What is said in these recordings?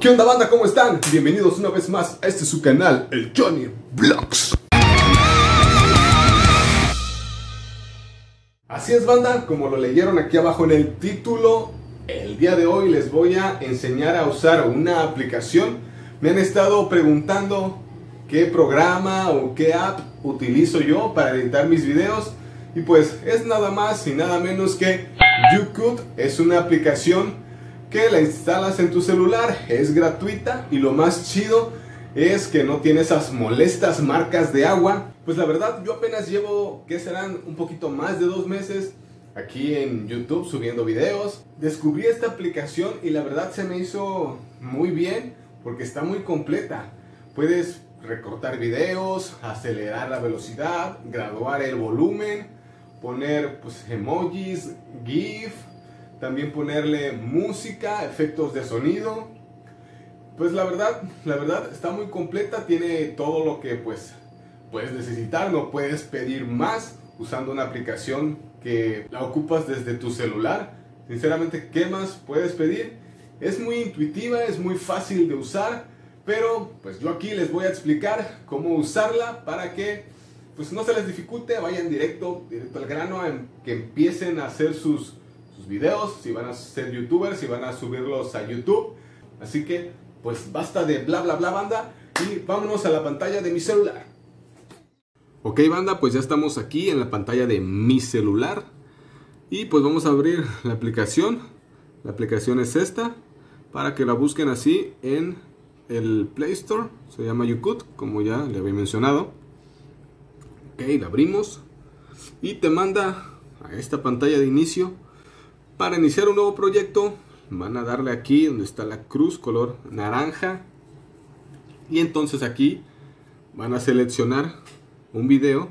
¿Qué onda banda? ¿Cómo están? Bienvenidos una vez más a este su canal, el Johnny Vlogs. Así es banda, como lo leyeron aquí abajo en el título, el día de hoy les voy a enseñar a usar una aplicación. Me han estado preguntando qué programa o qué app utilizo yo para editar mis videos. Y pues es nada más y nada menos que YouCut. Es una aplicación que la instalas en tu celular, es gratuita y lo más chido es que no tiene esas molestas marcas de agua. Pues la verdad yo apenas llevo, que serán un poquito más de dos meses aquí en YouTube subiendo videos. Descubrí esta aplicación y la verdad se me hizo muy bien porque está muy completa. Puedes recortar videos, acelerar la velocidad, graduar el volumen, poner pues, emojis, GIF, también ponerle música, efectos de sonido. Pues la verdad, la verdad está muy completa, tiene todo lo que pues puedes necesitar, no puedes pedir más usando una aplicación que la ocupas desde tu celular. Sinceramente, ¿qué más puedes pedir? Es muy intuitiva, es muy fácil de usar, pero pues yo aquí les voy a explicar cómo usarla para que pues no se les dificulte, vayan directo, directo al grano, que empiecen a hacer sus videos, si van a ser youtubers, si van a subirlos a YouTube. Así que, pues basta de bla bla bla banda y vámonos a la pantalla de mi celular. Ok banda, pues ya estamos aquí en la pantalla de mi celular. Y pues vamos a abrir la aplicación. La aplicación es esta. Para que la busquen así en el Play Store. Se llama YouCut, como ya le había mencionado. Ok, la abrimos. Y te manda a esta pantalla de inicio para iniciar un nuevo proyecto van a darle aquí donde está la cruz color naranja y entonces aquí van a seleccionar un video.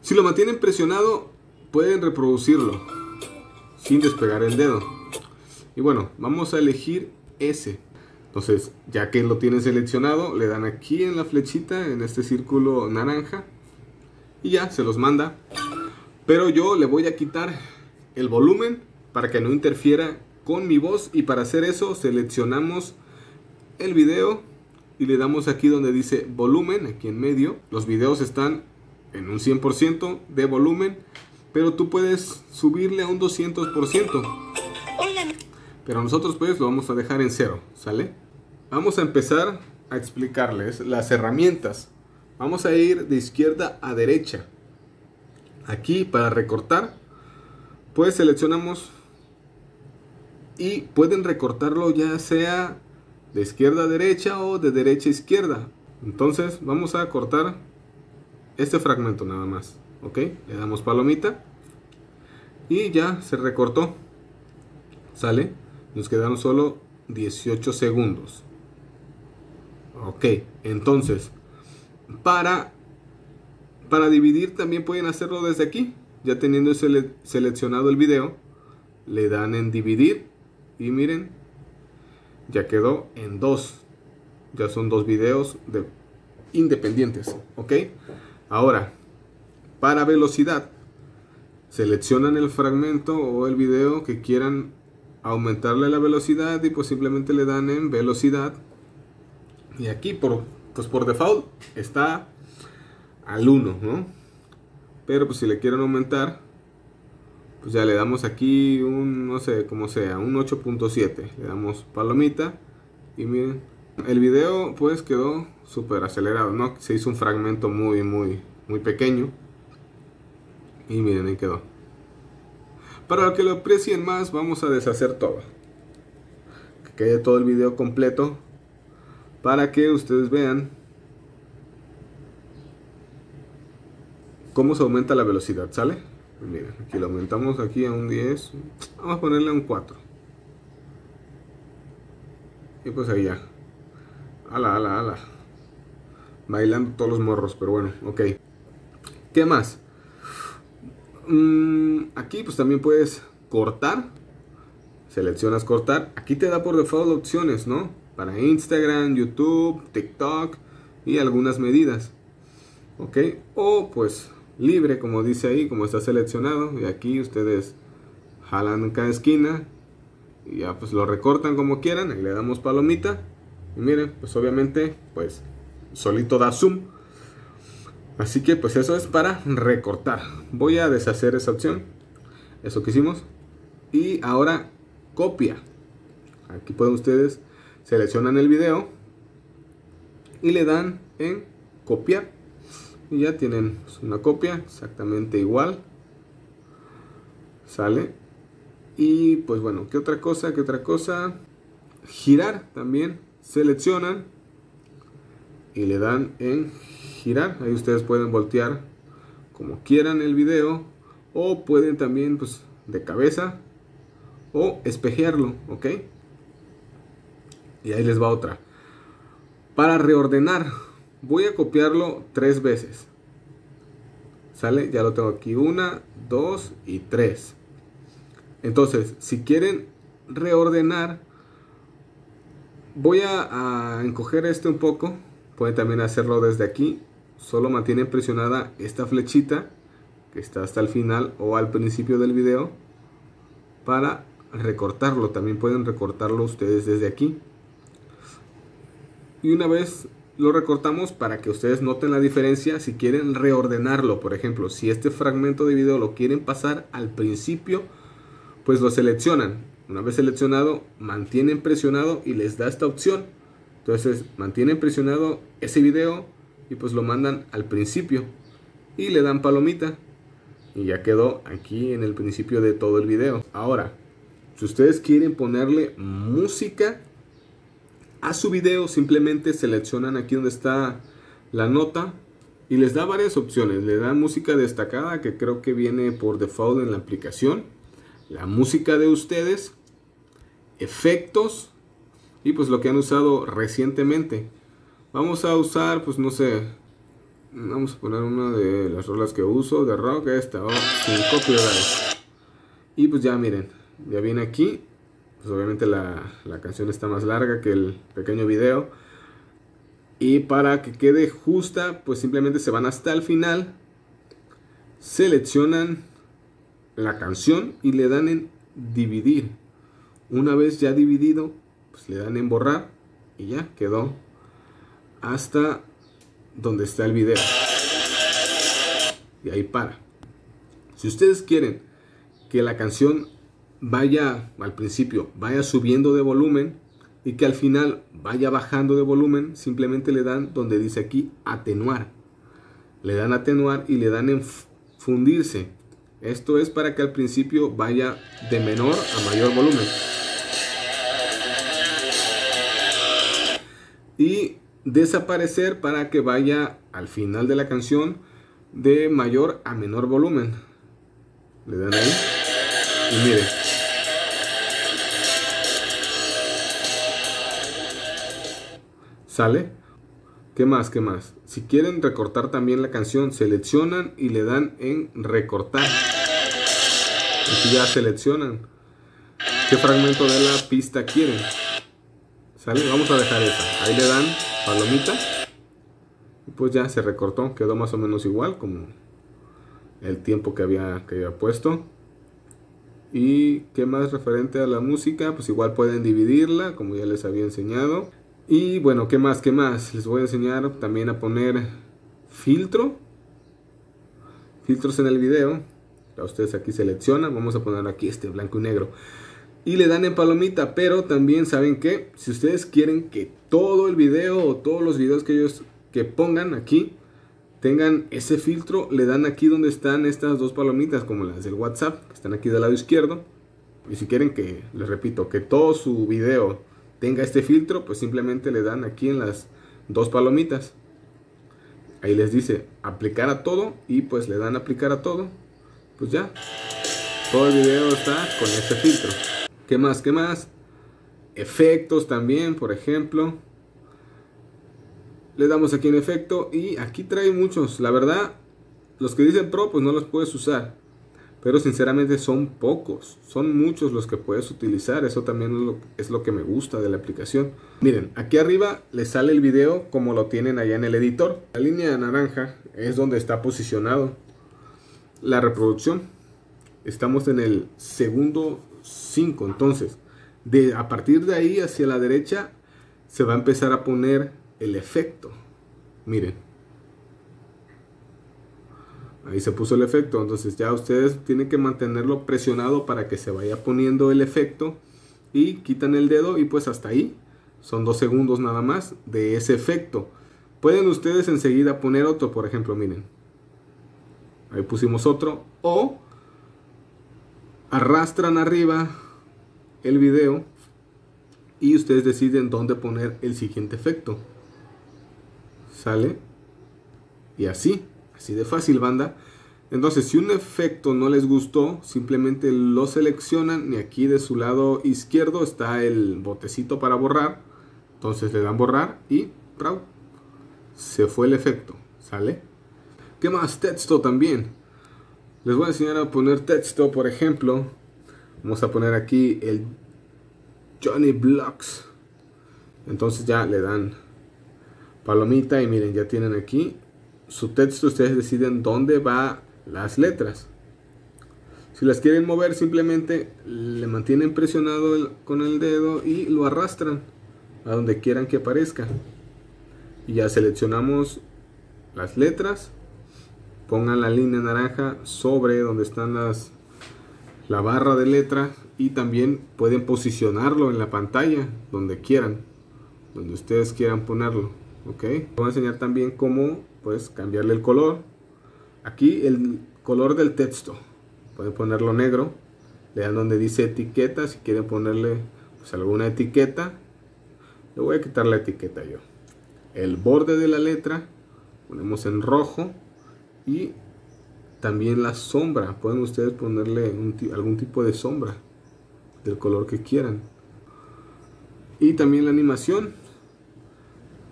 Si lo mantienen presionado pueden reproducirlo sin despegar el dedo. Y bueno, vamos a elegir ese. Entonces, ya que lo tienen seleccionado, le dan aquí en la flechita, en este círculo naranja. Y ya, se los manda. Pero yo le voy a quitar el volumen para que no interfiera con mi voz y para hacer eso seleccionamos el video y le damos aquí donde dice volumen, aquí en medio. Los videos están en un 100% de volumen, pero tú puedes subirle a un 200%. Pero nosotros pues lo vamos a dejar en cero, ¿sale? Vamos a empezar a explicarles las herramientas. Vamos a ir de izquierda a derecha. Aquí para recortar pues seleccionamos y pueden recortarlo ya sea de izquierda a derecha o de derecha a izquierda. Entonces vamos a cortar este fragmento nada más. Ok, le damos palomita y ya se recortó. Sale, nos quedaron solo 18 segundos. Ok, entonces para, para dividir también pueden hacerlo desde aquí ya teniendo seleccionado el video, le dan en dividir y miren, ya quedó en dos. Ya son dos videos de independientes, ¿ok? Ahora, para velocidad, seleccionan el fragmento o el video que quieran aumentarle la velocidad y pues simplemente le dan en velocidad. Y aquí por, pues por default está al 1, ¿no? Pero pues si le quieren aumentar, pues ya le damos aquí un, no sé, como sea, un 8.7. Le damos palomita y miren, el video pues quedó súper acelerado, ¿no? Se hizo un fragmento muy, muy, muy pequeño. Y miren, ahí quedó. Para que lo aprecien más, vamos a deshacer todo. Que quede todo el video completo. Para que ustedes vean cómo se aumenta la velocidad, ¿sale? Miren, aquí lo aumentamos aquí a un 10, vamos a ponerle a un 4. Y pues ahí ya. Ala, ala, ala. Bailando todos los morros, pero bueno, ok. ¿Qué más? Mm, aquí pues también puedes cortar. Seleccionas cortar. Aquí te da por default opciones, ¿no? Para Instagram, YouTube, TikTok y algunas medidas. ¿Ok? O pues libre, como dice ahí, como está seleccionado. Y aquí ustedes jalan cada esquina y ya pues lo recortan como quieran, y le damos palomita y miren, pues obviamente pues solito da zoom. Así que pues eso es para recortar. Voy a deshacer esa opción. Eso que hicimos. Y ahora copia. Aquí pueden ustedes seleccionan el video y le dan en copiar. Y ya tienen una copia exactamente igual. Sale. Y pues bueno, ¿qué otra cosa? ¿Qué otra cosa? Girar también. Seleccionan y le dan en girar. Ahí ustedes pueden voltear como quieran el video o pueden también pues de cabeza o espejearlo, ¿ok? Y ahí les va otra. Para reordenar, voy a copiarlo tres veces. ¿Sale? Ya lo tengo aquí. Una, dos y tres. Entonces, si quieren reordenar, voy a, encoger este un poco Pueden también hacerlo desde aquí. Solo mantienen presionada esta flechita que está hasta el final o al principio del video para recortarlo. También pueden recortarlo ustedes desde aquí. Y una vez lo recortamos para que ustedes noten la diferencia si quieren reordenarlo. Por ejemplo, si este fragmento de video lo quieren pasar al principio, pues lo seleccionan. Una vez seleccionado, mantienen presionado y les da esta opción entonces mantienen presionado ese video y pues lo mandan al principio y le dan palomita y ya quedó aquí en el principio de todo el video. Ahora, si ustedes quieren ponerle música a su video, simplemente seleccionan aquí donde está la nota y les da varias opciones. Le dan música destacada que creo que viene por default en la aplicación. La música de ustedes, efectos y pues lo que han usado recientemente. Vamos a usar, pues no sé, vamos a poner una de las rolas que uso de rock, esta, oh. Y pues ya miren, ya viene aquí, pues obviamente la, la canción está más larga que el pequeño video. Y para que quede justa, pues simplemente se van hasta el final, seleccionan la canción y le dan en dividir. Una vez ya dividido, pues le dan en borrar y ya quedó hasta donde está el video. Y ahí para. Si ustedes quieren que la canción vaya al principio, vaya subiendo de volumen y que al final vaya bajando de volumen, simplemente le dan donde dice aquí atenuar. Le dan atenuar y le dan en fundirse. Esto es para que al principio vaya de menor a mayor volumen. y desaparecer para que vaya al final de la canción de mayor a menor volumen. Le dan ahí y miren. ¿Sale? ¿Qué más? ¿Qué más? Si quieren recortar también la canción, seleccionan y le dan en recortar. Aquí ya seleccionan qué fragmento de la pista quieren. Vamos a dejar esa. Ahí le dan palomita. Y pues ya se recortó. Quedó más o menos igual como el tiempo que había, que había puesto. Y qué más referente a la música, pues igual pueden dividirla, como ya les había enseñado. Y bueno, qué más, qué más. Les voy a enseñar también a poner filtro. Filtros en el video. Ya ustedes aquí seleccionan. Vamos a poner aquí este blanco y negro y le dan en palomita. Pero también saben que si ustedes quieren que todo el video o todos los videos que ellos que pongan aquí tengan ese filtro, le dan aquí donde están estas dos palomitas como las del WhatsApp, que están aquí del lado izquierdo. Y si quieren que, les repito, que todo su video tenga este filtro, pues simplemente le dan aquí en las dos palomitas. Ahí les dice aplicar a todo y pues le dan aplicar a todo. Pues ya, todo el video está con este filtro. ¿Qué más? ¿Qué más? Efectos también, por ejemplo. Le damos aquí en efecto y aquí trae muchos. La verdad, los que dicen pro pues no los puedes usar. Pero sinceramente son pocos. Son muchos los que puedes utilizar. Eso también es lo, que me gusta de la aplicación. Miren, aquí arriba les sale el video como lo tienen allá en el editor. La línea naranja es donde está posicionado la reproducción. Estamos en el segundo 5. Entonces, De, a partir de ahí hacia la derecha se va a empezar a poner el efecto. Miren. Ahí se puso el efecto. Entonces ya ustedes tienen que mantenerlo presionado para que se vaya poniendo el efecto. Y quitan el dedo y pues hasta ahí. Son dos segundos nada más de ese efecto. Pueden ustedes enseguida poner otro, por ejemplo, miren. Ahí pusimos otro. O arrastran arriba el video y ustedes deciden dónde poner el siguiente efecto. ¿Sale? Y así, así de fácil, banda. Entonces, si un efecto no les gustó, simplemente lo seleccionan y aquí de su lado izquierdo está el botecito para borrar. Entonces le dan borrar y se fue el efecto, ¿sale? ¿Qué más? Texto también. Les voy a enseñar a poner texto, por ejemplo. Vamos a poner aquí el Johnny Blocks. Entonces ya le dan palomita y miren, ya tienen aquí su texto. Ustedes deciden dónde va las letras. Si las quieren mover, simplemente le mantienen presionado con el dedo y lo arrastran a donde quieran que aparezca. Y ya seleccionamos las letras. Pongan la línea naranja sobre donde están las la barra de letra y también pueden posicionarlo en la pantalla donde quieran, donde ustedes quieran ponerlo. Ok, voy a enseñar también cómo pues cambiarle el color. Aquí el color del texto, pueden ponerlo negro, le dan donde dice etiqueta, si quieren ponerle pues, alguna etiqueta, le voy a quitar la etiqueta yo. El borde de la letra ponemos en rojo y también la sombra, pueden ustedes ponerle algún tipo de sombra del color que quieran. Y también la animación,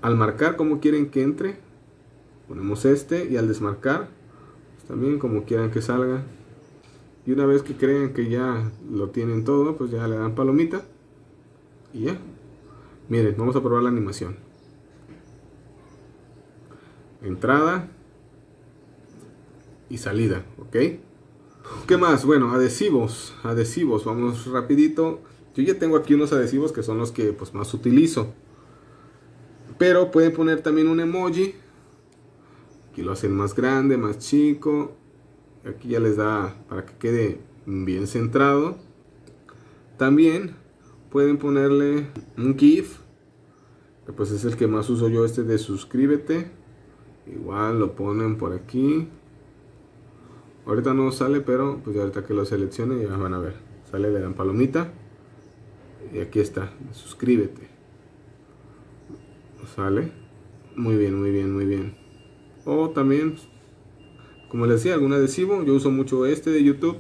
al marcar como quieren que entre, ponemos este y al desmarcar, pues también como quieran que salga. Y una vez que crean que ya lo tienen todo, pues ya le dan palomita y ya. Miren, vamos a probar la animación. Entrada, y salida, ¿ok? ¿Qué más? Bueno, adhesivos, adhesivos, vamos rapidito. Yo ya tengo aquí unos adhesivos que son los que pues más utilizo. Pero pueden poner también un emoji. Aquí lo hacen más grande, más chico. Aquí ya les da para que quede bien centrado. También pueden ponerle un GIF. Que pues es el que más uso yo, este de suscríbete. Igual lo ponen por aquí. Ahorita no sale, pero pues ahorita que lo seleccione ya van a ver. Sale, de la palomita. Y aquí está, suscríbete. Sale. Muy bien, muy bien, muy bien. O también, como les decía, algún adhesivo. Yo uso mucho este de YouTube.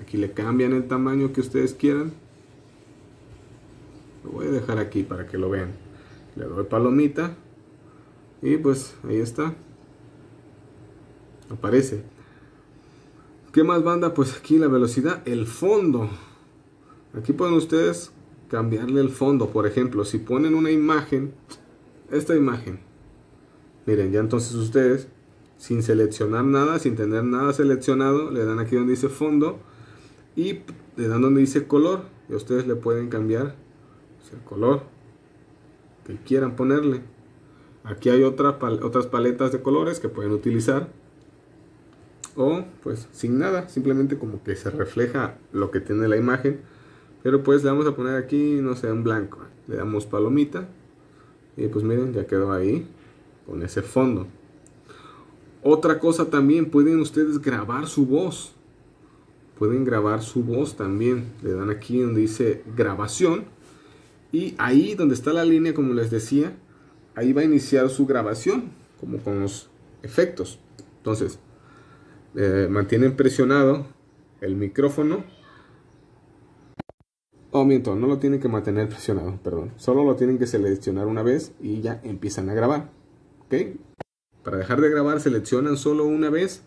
Aquí le cambian el tamaño que ustedes quieran. Lo voy a dejar aquí para que lo vean. Le doy palomita. Y pues ahí está. Aparece. ¿Qué más banda? Pues aquí la velocidad, el fondo. Aquí pueden ustedes cambiarle el fondo. Por ejemplo, si ponen una imagen, esta imagen. Miren, ya entonces ustedes, sin seleccionar nada, sin tener nada seleccionado, le dan aquí donde dice fondo y le dan donde dice color. Y ustedes le pueden cambiar el color que quieran ponerle. Aquí hay otra, otras paletas de colores que pueden utilizar o pues sin nada, simplemente como que se refleja lo que tiene la imagen. Pero pues le vamos a poner aquí, no sé, en blanco. Le damos palomita y pues miren, ya quedó ahí con ese fondo. Otra cosa también, pueden ustedes grabar su voz. Pueden grabar su voz también. Le dan aquí donde dice grabación. Y ahí donde está la línea, como les decía, ahí va a iniciar su grabación, como con los efectos. Entonces, eh, mantienen presionado el micrófono. Oh, miento, no lo tienen que mantener presionado, perdón. Solo lo tienen que seleccionar una vez y ya empiezan a grabar. Para dejar de grabar seleccionan solo una vez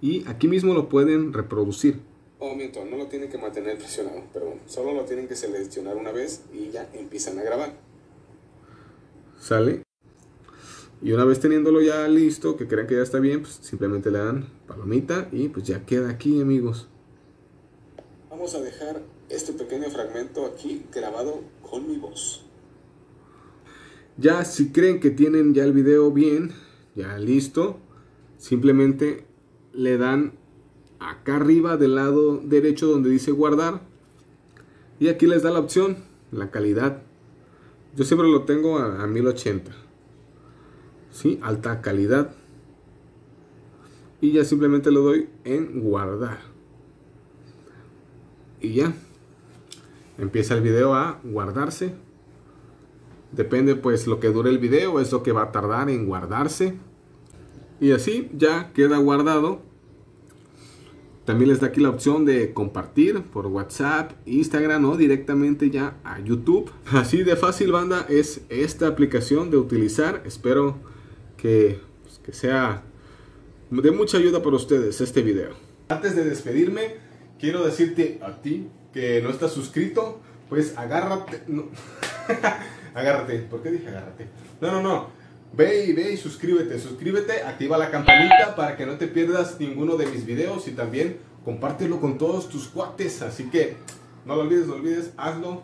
y aquí mismo lo pueden reproducir. Oh, miento, no lo tienen que mantener presionado, perdón. Solo lo tienen que seleccionar una vez y ya empiezan a grabar. ¿Sale? Y una vez teniéndolo ya listo, que crean que ya está bien, pues simplemente le dan palomita y pues ya queda aquí amigos. Vamos a dejar este pequeño fragmento aquí grabado con mi voz. Ya si creen que tienen ya el video bien, ya listo, simplemente le dan acá arriba del lado derecho donde dice guardar y aquí les da la opción, la calidad. Yo siempre lo tengo a, a 1080. ¿Sí? Alta calidad. Y ya simplemente lo doy en guardar. Y ya. Empieza el video a guardarse. Depende pues lo que dure el video, es lo que va a tardar en guardarse. Y así ya queda guardado también les da aquí la opción de compartir por WhatsApp, Instagram o directamente ya a YouTube. Así de fácil banda es esta aplicación de utilizar. Espero que, pues, que sea de mucha ayuda para ustedes este video. Antes de despedirme, quiero decirte a ti que no estás suscrito, pues agárrate. agárrate. ¿Por qué dije agárrate? No, no, no. Ve y ve y suscríbete, suscríbete, activa la campanita para que no te pierdas ninguno de mis videos y también compártelo con todos tus cuates. Así que no lo olvides, no lo olvides, hazlo,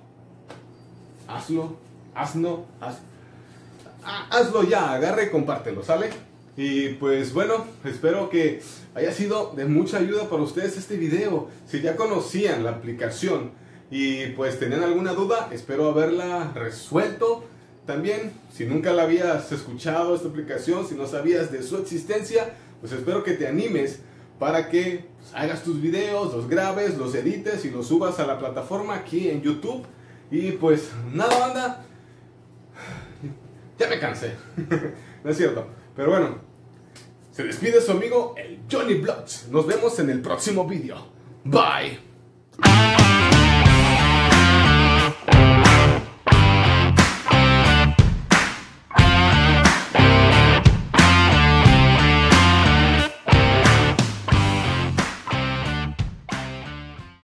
hazlo, hazlo, ah, hazlo ya, agarre y compártelo, ¿sale? Y pues bueno, espero que haya sido de mucha ayuda para ustedes este video. Si ya conocían la aplicación y pues tenían alguna duda, espero haberla resuelto también, si nunca la habías escuchado esta aplicación, si no sabías de su existencia, pues espero que te animes para que pues, hagas tus videos, los grabes, los edites y los subas a la plataforma aquí en YouTube. Y pues nada, banda. Ya me cansé. no es cierto. Pero bueno, se despide su amigo el Johnny Bloods. Nos vemos en el próximo video. Bye.